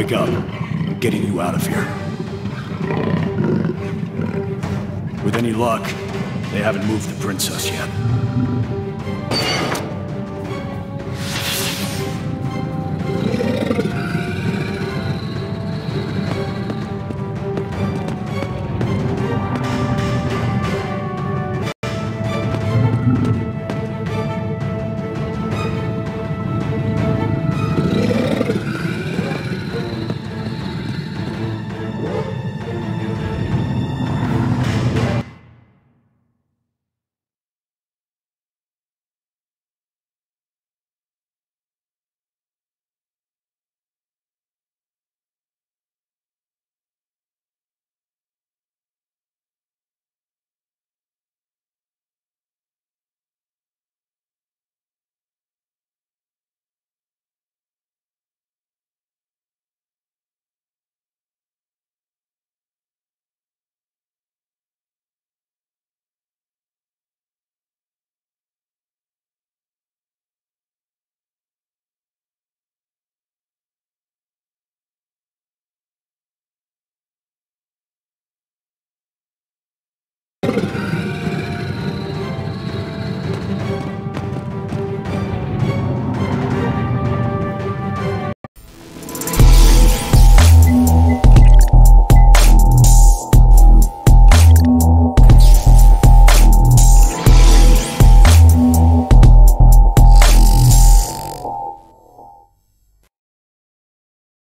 Wake up. I'm getting you out of here. With any luck, they haven't moved the princess yet.